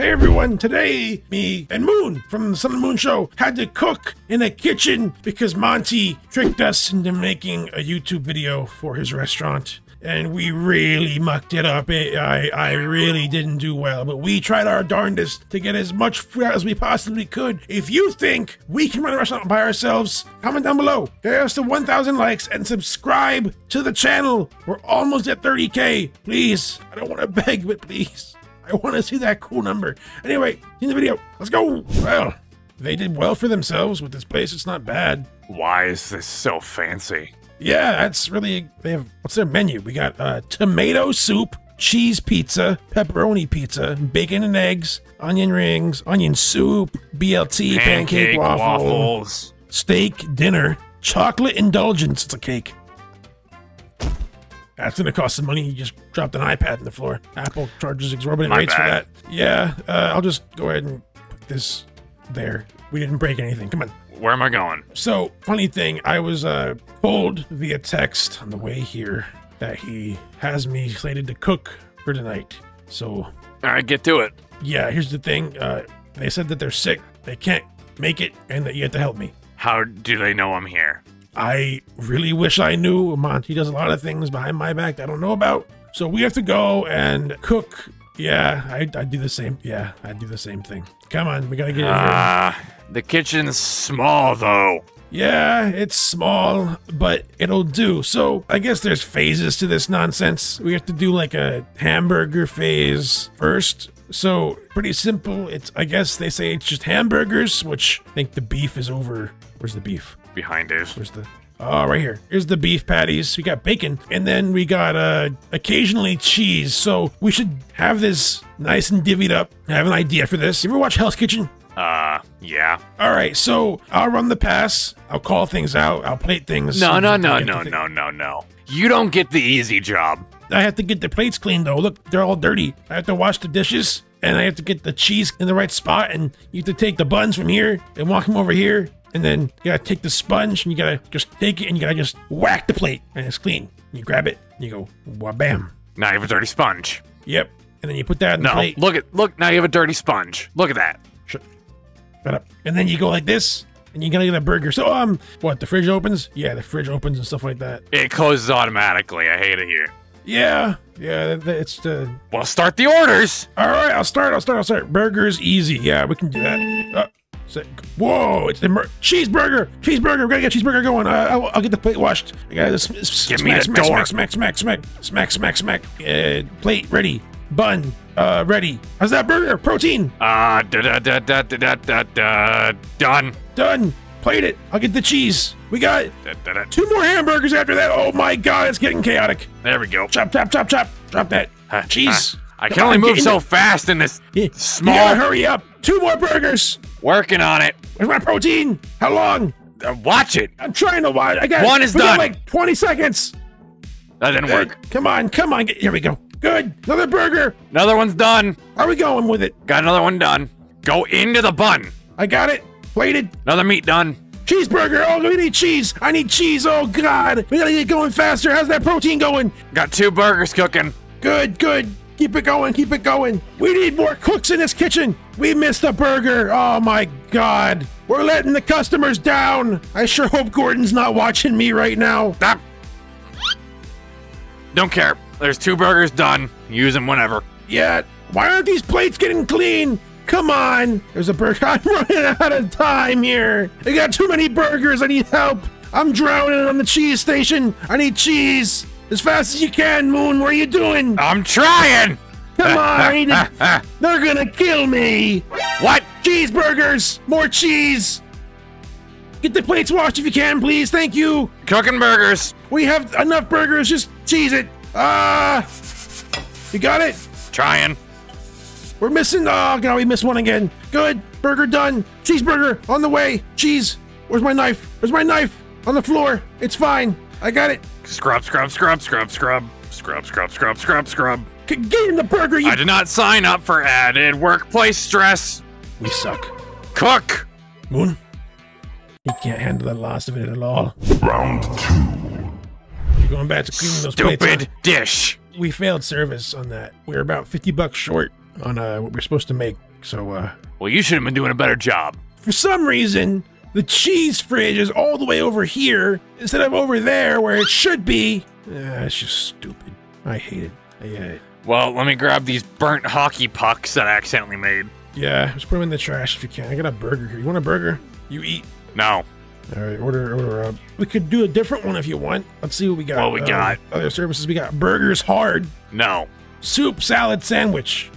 Hey everyone, today me and Moon from the Sun and Moon Show had to cook in a kitchen because Monty tricked us into making a YouTube video for his restaurant. And we really mucked it up. I, I really didn't do well, but we tried our darndest to get as much food as we possibly could. If you think we can run a restaurant by ourselves, comment down below. Get us to 1,000 likes and subscribe to the channel. We're almost at 30k. Please, I don't want to beg, but please. I want to see that cool number. Anyway, in the video, let's go. Well, they did well for themselves with this place. It's not bad. Why is this so fancy? Yeah, that's really. They have what's their menu? We got uh, tomato soup, cheese pizza, pepperoni pizza, bacon and eggs, onion rings, onion soup, BLT, pancake, waffle, waffles. steak dinner, chocolate indulgence. It's a cake. That's gonna cost some money. You just dropped an iPad in the floor. Apple charges exorbitant My rates for that. Yeah, uh, I'll just go ahead and put this there. We didn't break anything. Come on. Where am I going? So, funny thing, I was uh, told via text on the way here that he has me slated to cook for tonight. So, All right, get to it. yeah, here's the thing. Uh, they said that they're sick, they can't make it, and that you have to help me. How do they know I'm here? I really wish I knew. Monty does a lot of things behind my back that I don't know about. So we have to go and cook. Yeah, I, I do the same. Yeah, I do the same thing. Come on, we gotta get in here. Ah, the kitchen's small though. Yeah, it's small, but it'll do. So I guess there's phases to this nonsense. We have to do like a hamburger phase first. So pretty simple. It's I guess they say it's just hamburgers, which I think the beef is over. Where's the beef? Behind it. Where's the Oh, right here. Here's the beef patties. We got bacon, and then we got uh occasionally cheese. So we should have this nice and divvied up. I have an idea for this. You ever watch Hell's Kitchen? Uh, yeah. All right, so I'll run the pass. I'll call things out. I'll plate things. No, no, I'll no, no, no, no, no. You don't get the easy job. I have to get the plates clean though. Look, they're all dirty. I have to wash the dishes, and I have to get the cheese in the right spot. And you have to take the buns from here and walk them over here, and then you gotta take the sponge and you gotta just take it and you gotta just whack the plate, and it's clean. You grab it, and you go, bam. Now you have a dirty sponge. Yep. And then you put that in the No, plate. look at look. Now you have a dirty sponge. Look at that. Shut, shut up. And then you go like this, and you gotta get a burger. So um, what? The fridge opens? Yeah, the fridge opens and stuff like that. It closes automatically. I hate it here. Yeah, yeah. It's the. Well, start the orders. All right, I'll start. I'll start. I'll start. Burgers easy. Yeah, we can do that. Uh, like, whoa, it's the cheeseburger! Cheeseburger! We gotta get cheeseburger going. I'll, I'll, get the plate washed. I gotta sm- sm- Give me smack, door. Smack, smack, smack, smack, smack, smack, smack. Uh, plate ready. Bun uh, ready. How's that burger? Protein. Uh, da da da da da da da. Done. Done. Plate it. I'll get the cheese. We got da, da, da. two more hamburgers after that. Oh my god, it's getting chaotic. There we go. Chop, chop, chop, chop. Drop that. Cheese. I can only move so fast in this small. You gotta hurry up. Two more burgers. Working on it. Where's my protein? How long? Uh, watch it. I'm trying to watch. I got One is done. like 20 seconds. That didn't work. Come on, come on. Here we go. Good. Another burger. Another one's done. How are we going with it? Got another one done. Go into the bun. I got it. Plated. Another meat done. Cheeseburger. Oh, we need cheese. I need cheese. Oh, God. We gotta get going faster. How's that protein going? Got two burgers cooking. Good, good. Keep it going, keep it going. We need more cooks in this kitchen. We missed a burger. Oh my god. We're letting the customers down. I sure hope Gordon's not watching me right now. Stop. Don't care. There's two burgers done. Use them whenever. Yeah. Why aren't these plates getting clean? Come on. There's a burger. I'm running out of time here. I got too many burgers. I need help. I'm drowning on the cheese station. I need cheese. As fast as you can, Moon. What are you doing? I'm trying. Come on. Need They're gonna kill me. what? Cheeseburgers! More cheese! Get the plates washed if you can, please. Thank you. Cooking burgers. We have enough burgers. Just cheese it. Ah! you got it? Trying. We're missing. Oh, God, we missed one again. Good. Burger done. Cheeseburger on the way. Cheese. Where's my knife? Where's my knife? On the floor. It's fine. I got it. Scrub, scrub, scrub, scrub, scrub. Scrub, scrub, scrub, scrub, scrub. C- get in the burger, you. I did not sign up for added workplace stress. we suck. Cook. Moon. He can't handle the loss of it at all. Round two. You're going back to cleaning those plates. Stupid dish. we failed service on that. We were about 50 bucks short on uh, what we are supposed to make. So, uh, Well, you should have been doing a better job. for some reason, the cheese fridge is all the way over here instead of over there where it should be. Uh, it's just stupid. I hate it. I hate it. Well, let me grab these burnt hockey pucks that I accidentally made. Yeah, just put them in the trash if you can. I got a burger here. You want a burger? You eat. No. All right, order, order up. We could do a different one if you want. Let's see what we got. What we Uh, got? Other services. We got burgers hard, No. soup, salad, sandwich,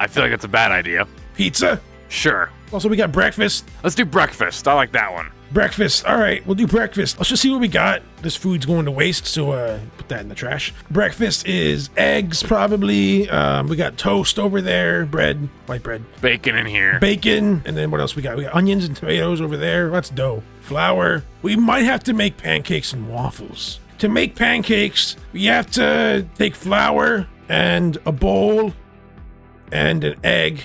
I feel like that's a bad idea. pizza. Sure. Also, we got breakfast. Let's do breakfast. I like that one. Breakfast. All right, we'll do breakfast. Let's just see what we got. This food's going to waste, so uh, put that in the trash. Breakfast is eggs, probably. Um, we got toast over there, bread, white bread, Bacon in here. bacon, and then what else we got? We got onions and tomatoes over there. That's dough. Flour. We might have to make pancakes and waffles. To make pancakes, we have to take flour and a bowl and an egg.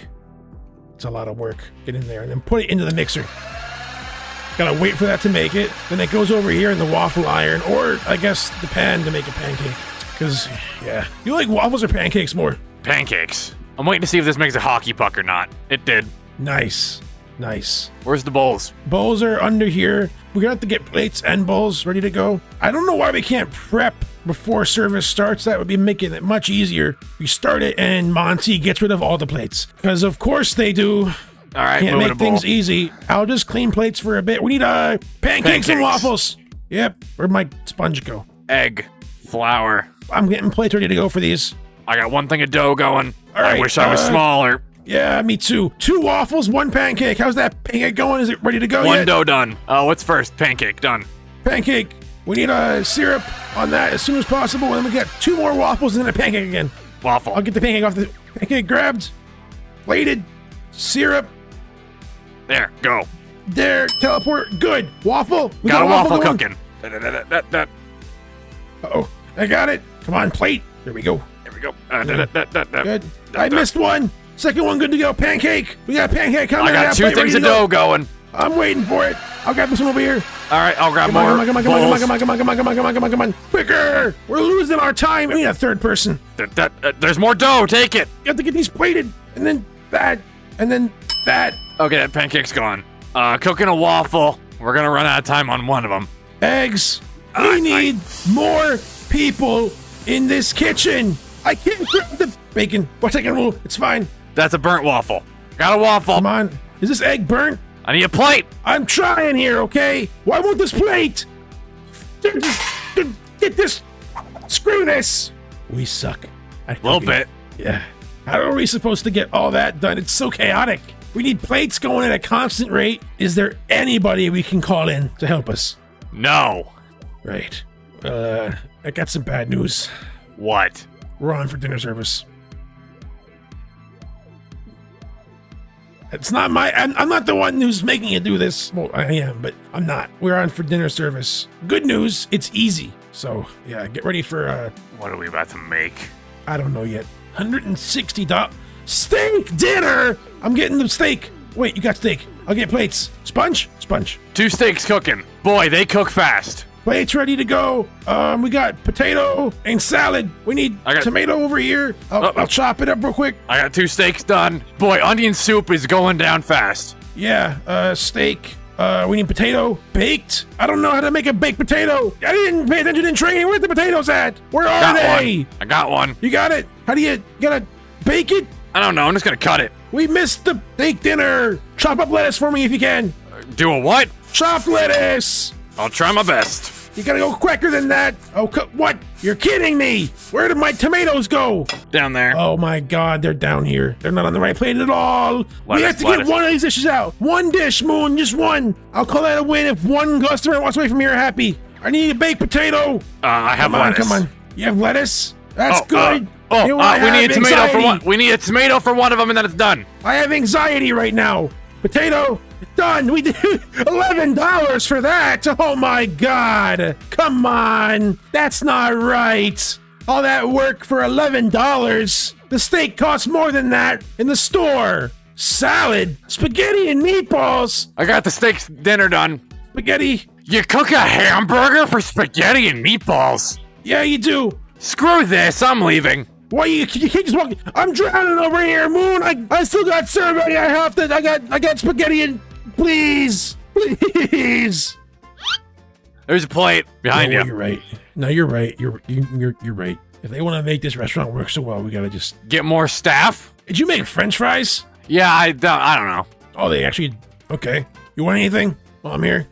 It's a lot of work. Get in there and then put it into the mixer. Gotta wait for that to make it. Then it goes over here in the waffle iron, or I guess the pan to make a pancake. Cause yeah, you like waffles or pancakes more? Pancakes. I'm waiting to see if this makes a hockey puck or not. It did. Nice, nice. Where's the bowls? Bowls are under here. We're gonna have to get plates and bowls ready to go. I don't know why we can't prep before service starts. That would be making it much easier. We start it and Monty gets rid of all the plates. Because of course they do. All right, Can't make bowl. things easy. I'll just clean plates for a bit. We need uh pancakes, and waffles. Yep. Where'd my sponge go? Egg, flour. I'm getting plates ready to go for these. I got one thing of dough going. All right, I wish I was uh, smaller. Yeah, me too. Two waffles, one pancake. How's that pancake going? Is it ready to go One yet? dough done. Oh, what's first? Pancake done. pancake. We need a syrup on that as soon as possible. And then we got two more waffles and then a pancake again. Waffle. I'll get the pancake off the pancake grabbed, plated, syrup. There, go. There, teleport. Good. Waffle. We got a waffle going. cooking. Da- da- da- da- da- da. Uh-oh. I got it. Come on, plate. There we go. There we go. Uh. Good. I missed one. Second one good to go. Pancake. We got a pancake coming. I got two things of dough going. I'm waiting for it. I'll grab this one over here. All right, I'll grab Come on, more come on, come on, come on, come on, come on, come on, come on, come on, come on, come on, come on. Quicker. We're losing our time. We need a third person. Da- da- uh, there's more dough. Take it. You have to get these plated, and then that, and then that. Okay, that pancake's gone. Uh, cooking a waffle. We're gonna run out of time on one of them. Eggs. We I- need more people in this kitchen. I can't grab the bacon. One second rule. It's fine. That's a burnt waffle. Got a waffle. Come on. Is this egg burnt? I need a plate. I'm trying here, okay? Why won't this plate? Get this. Screw this. We suck. A little bit. Yeah. How are we supposed to get all that done? It's so chaotic. We need plates going at a constant rate. Is there anybody we can call in to help us? No. Right. Uh, I got some bad news. What? We're on for dinner service. It's not my. I'm, I'm not the one who's making you do this. Well, I am, but I'm not. We're on for dinner service. Good news. It's easy. So yeah, get ready for. uh What are we about to make? I don't know yet. 160 dollars steak dinner. I'm getting the steak. Wait, you got steak? I'll get plates. Sponge, sponge. Two steaks cooking. Boy, they cook fast. Plates ready to go. Um, we got potato and salad. We need I got- tomato over here. I'll, Oh. I'll chop it up real quick. I got two steaks done. Boy, onion soup is going down fast. Yeah, uh, steak. Uh, we need potato baked. I don't know how to make a baked potato. I didn't pay attention in training. Where's the potatoes at? Where are Got they? one. I got one. You got it. How do you, you gotta bake it? I don't know. I'm just gonna cut it. We missed the steak dinner. Chop up lettuce for me if you can. Do a what? Chop lettuce. I'll try my best. You gotta go quicker than that. Oh, what? You're kidding me. Where did my tomatoes go? Down there. Oh my god, they're down here. They're not on the right plate at all. we Lettuce, have to get one of these dishes out. One dish, Moon, just one. I'll call that a win if one customer walks away from here happy. I need a baked potato. Uh, I have Come on, lettuce. come on. You have lettuce? That's Oh, good. Uh, oh, uh, we need a tomato for one. We need a tomato for one of them, and then it's done. I have anxiety right now. Potato, done. We did eleven dollars for that. Oh my god! Come on, that's not right. All that work for eleven dollars. The steak costs more than that in the store. Salad, spaghetti, and meatballs. I got the steak dinner done. Spaghetti. You cook a hamburger for spaghetti and meatballs? Yeah, you do. Screw this. I'm leaving. Why you, you can't just walk? I'm drowning over here, Moon. I, I still got survey. I have to. I got I got spaghetti and please, please. There's a plate behind no, you. You're right. No, you're right. You're you, you're you're right. If they want to make this restaurant work so well, we gotta just. Get more staff? Did you make French fries? Yeah, I don't. I don't know. Oh, they actually. Okay. You want anything? While I'm here,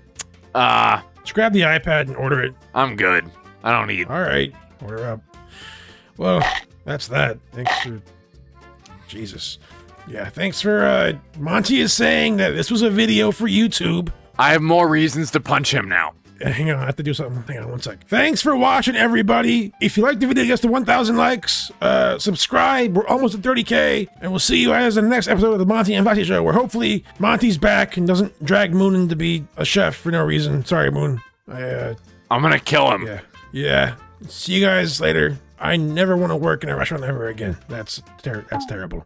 Uh, just grab the iPad and order it. I'm good. I don't need. All right, order up. Well, that's that. Thanks for Jesus. Yeah, thanks for uh Monty is saying that this was a video for YouTube. I have more reasons to punch him now. Hang on, I have to do something. Hang on one sec. Thanks for watching, everybody. If you like the video, gets to 1,000 likes, uh, subscribe. We're almost at 30k, and we'll see you guys in the next episode of the Monty and Foxy Show, where hopefully Monty's back and doesn't drag Moon in to be a chef for no reason. Sorry, Moon. I, uh, I'm gonna kill him. yeah, yeah. See you guys later. I never want to work in a restaurant ever again. That's ter that's terrible.